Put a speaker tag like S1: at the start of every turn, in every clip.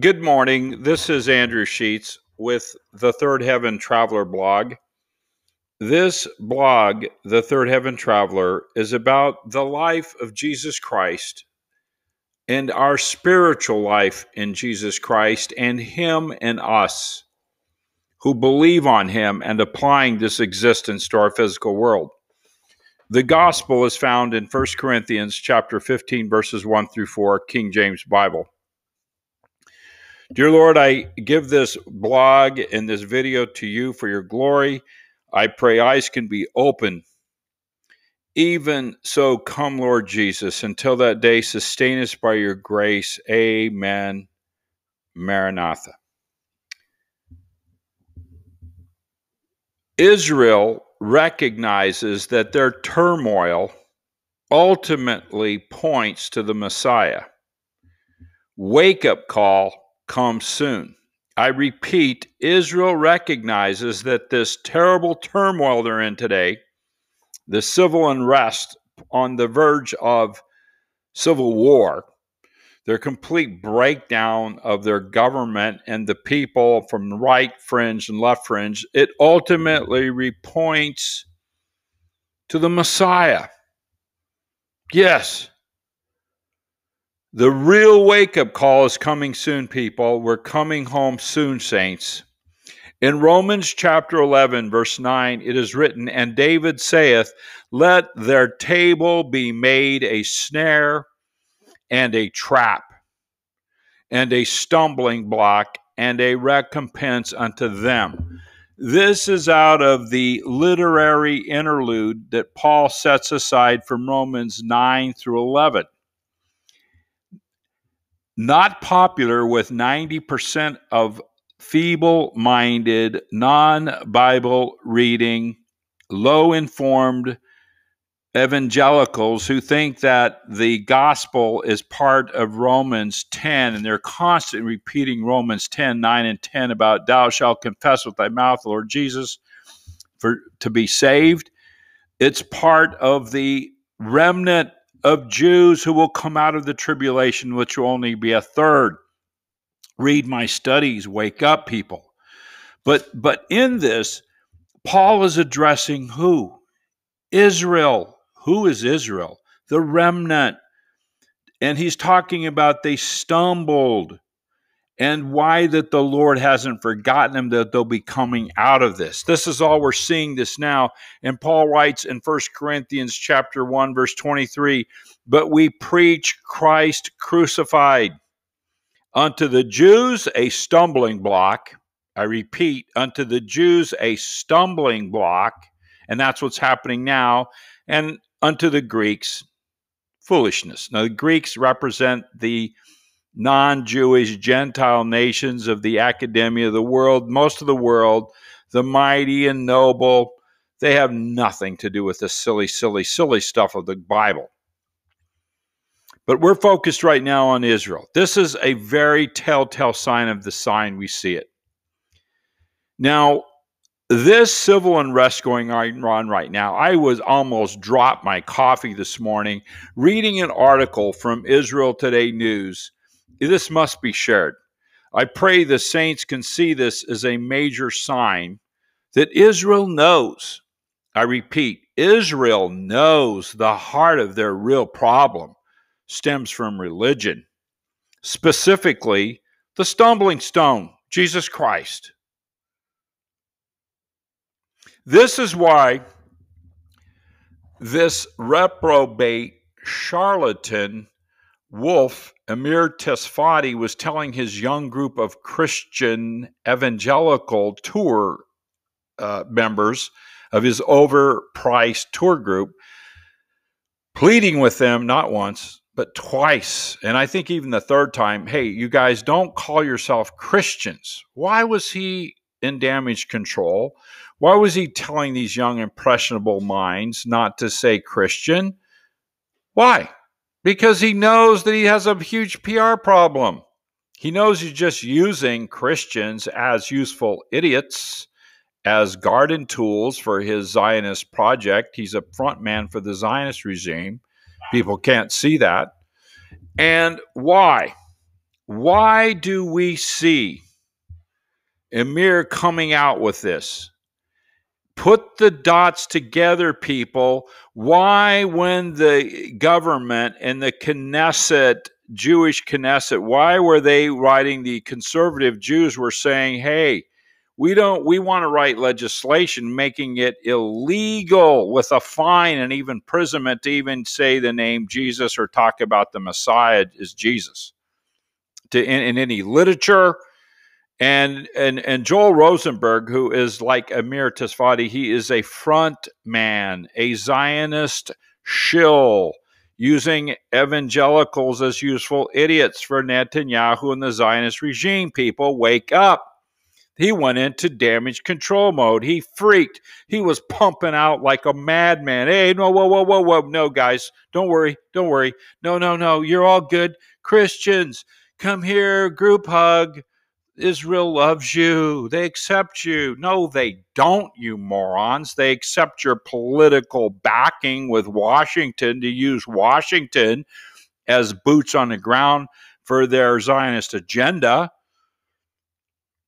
S1: Good morning. This is Andrew Sheets with the Third Heaven Traveler blog. This blog, The Third Heaven Traveler, is about the life of Jesus Christ and our spiritual life in Jesus Christ and Him and us who believe on Him and applying this existence to our physical world. The gospel is found in 1 Corinthians chapter 15 verses 1 through 4 King James Bible. Dear Lord, I give this blog and this video to you for your glory. I pray eyes can be open. Even so, come, Lord Jesus. Until that day, sustain us by your grace. Amen. Maranatha. Israel recognizes that their turmoil ultimately points to the Messiah. Wake up call come soon. I repeat, Israel recognizes that this terrible turmoil they're in today, the civil unrest on the verge of civil war, their complete breakdown of their government and the people from right fringe and left fringe, it ultimately repoints to the Messiah. Yes, the real wake up call is coming soon, people. We're coming home soon, saints. In Romans chapter 11, verse 9, it is written, And David saith, Let their table be made a snare and a trap, and a stumbling block and a recompense unto them. This is out of the literary interlude that Paul sets aside from Romans 9 through 11 not popular with 90% of feeble minded, non Bible reading, low informed evangelicals who think that the gospel is part of Romans 10 and they're constantly repeating Romans 10 9 and 10 about thou shalt confess with thy mouth Lord Jesus for to be saved. It's part of the remnant of Jews who will come out of the tribulation, which will only be a third. Read my studies, wake up, people. But but in this, Paul is addressing who? Israel. Who is Israel? The remnant. And he's talking about they stumbled and why that the Lord hasn't forgotten them that they'll be coming out of this. This is all we're seeing this now. And Paul writes in First Corinthians chapter 1 verse 23, but we preach Christ crucified unto the Jews a stumbling block. I repeat, unto the Jews a stumbling block, and that's what's happening now, and unto the Greeks foolishness. Now the Greeks represent the non Jewish Gentile nations of the academia of the world, most of the world, the mighty and noble, they have nothing to do with the silly, silly, silly stuff of the Bible. But we're focused right now on Israel. This is a very telltale sign of the sign we see it. Now, this civil unrest going on right now, I was almost dropped my coffee this morning reading an article from Israel Today News this must be shared. I pray the saints can see this as a major sign that Israel knows. I repeat, Israel knows the heart of their real problem stems from religion, specifically the stumbling stone, Jesus Christ. This is why this reprobate charlatan Wolf, Amir Tsarfati, was telling his young group of Christian evangelical tour uh, members of his overpriced tour group, pleading with them not once, but twice. And I think even the third time, hey, you guys don't call yourself Christians. Why was he in damage control? Why was he telling these young, impressionable minds not to say Christian? Why? Because he knows that he has a huge PR problem. He knows he's just using Christians as useful idiots, as garden tools for his Zionist project. He's a front man for the Zionist regime. People can't see that. And why? why do we see Amir coming out with this? Put the dots together, people. Why, when the government and the Knesset, Jewish Knesset, why were they writing the conservative Jews were saying, hey, we don't we want to write legislation making it illegal with a fine and even imprisonment to even say the name Jesus or talk about the Messiah as Jesus to in, in any literature and and and Joel Rosenberg, who is like Amir Tsarfati, he is a front man, a Zionist shill, using evangelicals as useful idiots for Netanyahu and the Zionist regime. People, wake up. He went into damage control mode. He freaked. He was pumping out like a madman. Hey, no, whoa, whoa, whoa, whoa. No, guys, don't worry. Don't worry. No, no, no. You're all good. Christians, come here, group hug Israel loves you. They accept you. No, they don't, you morons. They accept your political backing with Washington to use Washington as boots on the ground for their Zionist agenda.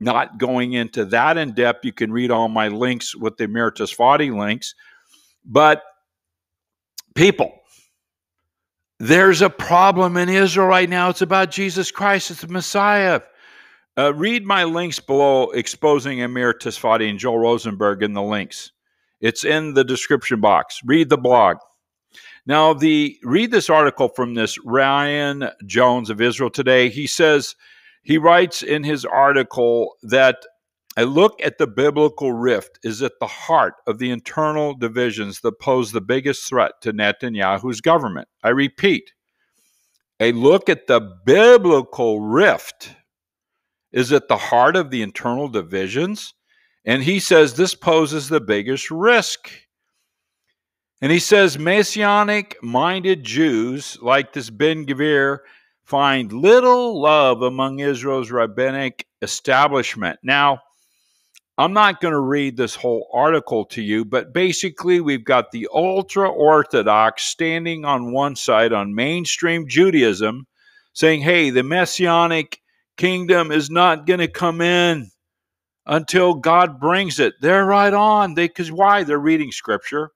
S1: Not going into that in depth, you can read all my links with the Amir Tsarfati links. But people, there's a problem in Israel right now. It's about Jesus Christ, it's the Messiah. Uh, read my links below exposing Amir Tsarfati and Joel Rosenberg in the links. It's in the description box. Read the blog. Now, the read this article from this Ryan Jones of Israel Today. He says he writes in his article that a look at the biblical rift is at the heart of the internal divisions that pose the biggest threat to Netanyahu's government. I repeat, a look at the biblical rift is at the heart of the internal divisions. And he says this poses the biggest risk. And he says messianic minded Jews like this Ben Gvir find little love among Israel's rabbinic establishment. Now, I'm not going to read this whole article to you, but basically, we've got the ultra Orthodox standing on one side on mainstream Judaism, saying, hey, the messianic kingdom is not going to come in until God brings it. They're right on. They cuz why? They're reading scripture.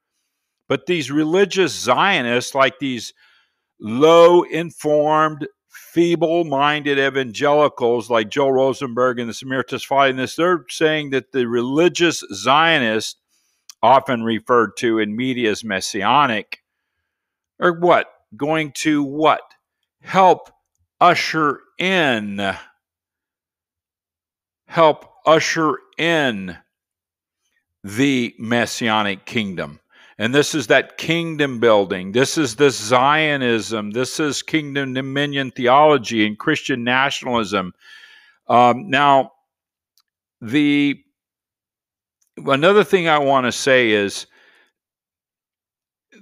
S1: But these religious Zionists like these low informed, feeble minded evangelicals like Joe Rosenberg and the Samir Tsarfati, this, they're saying that the religious Zionists, often referred to in media as messianic, are what? Going to what? Help usher in help usher in the messianic kingdom. And this is that kingdom building. This is this Zionism. This is kingdom dominion theology and Christian nationalism. Um, now, the another thing I want to say is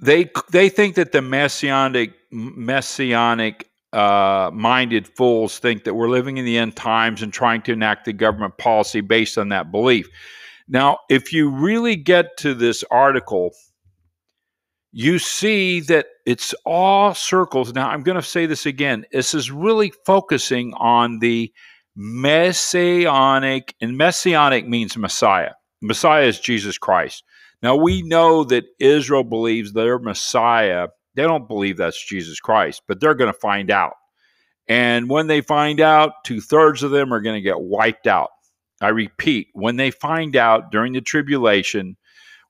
S1: they they think that the messianic messianic uh, minded fools think that we're living in the end times and trying to enact the government policy based on that belief. Now, if you really get to this article, you see that it's all circles. Now, I'm going to say this again. This is really focusing on the messianic, and messianic means Messiah. Messiah is Jesus Christ. Now, we know that Israel believes their Messiah they don't believe that's Jesus Christ, but they're going to find out. And when they find out, two thirds of them are going to get wiped out. I repeat, when they find out during the tribulation,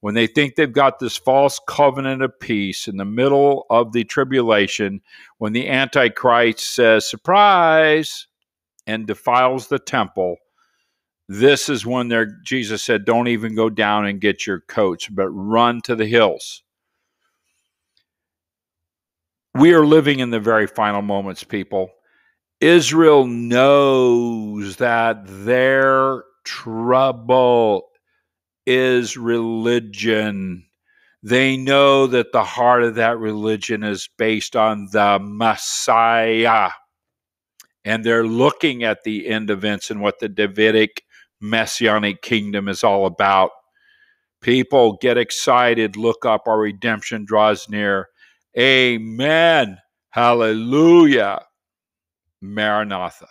S1: when they think they've got this false covenant of peace in the middle of the tribulation, when the Antichrist says, surprise, and defiles the temple, this is when Jesus said, Don't even go down and get your coats, but run to the hills we are living in the very final moments, people. Israel knows that their trouble is religion. They know that the heart of that religion is based on the Messiah. And they're looking at the end events and what the Davidic messianic kingdom is all about. People get excited, look up, our redemption draws near. Amen. Hallelujah. Maranatha.